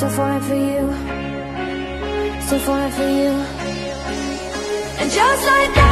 So falling for you. So falling for you. And just like that